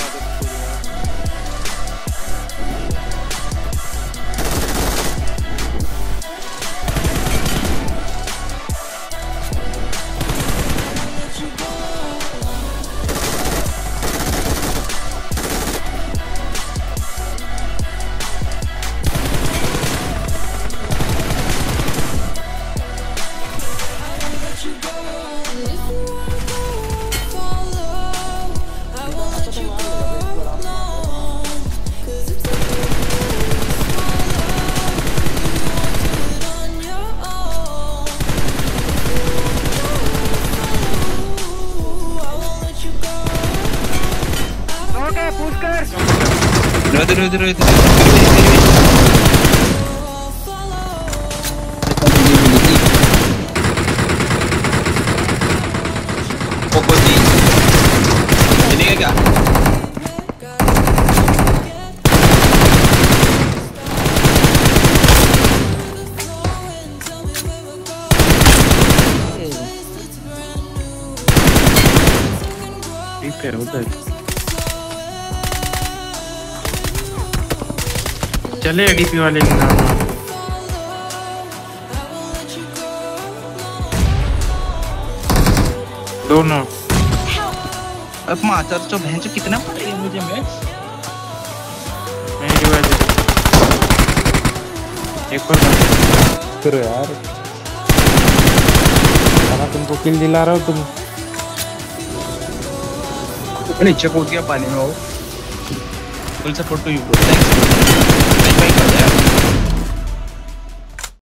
another video. Okay push कर Reload, reload, reload, reload. Pokok di. Ini kan kak? चले DP वाले के नाम दोनों। अब मातर तो भैंस कितना पड़ेगा मुझे मैच मेरी वजह एक और। करो यार। साला तुमको किल दिला रहा हो तुम? नीचे कूद गया पानी में वो full support to you bro thanks bye bye कर दे यार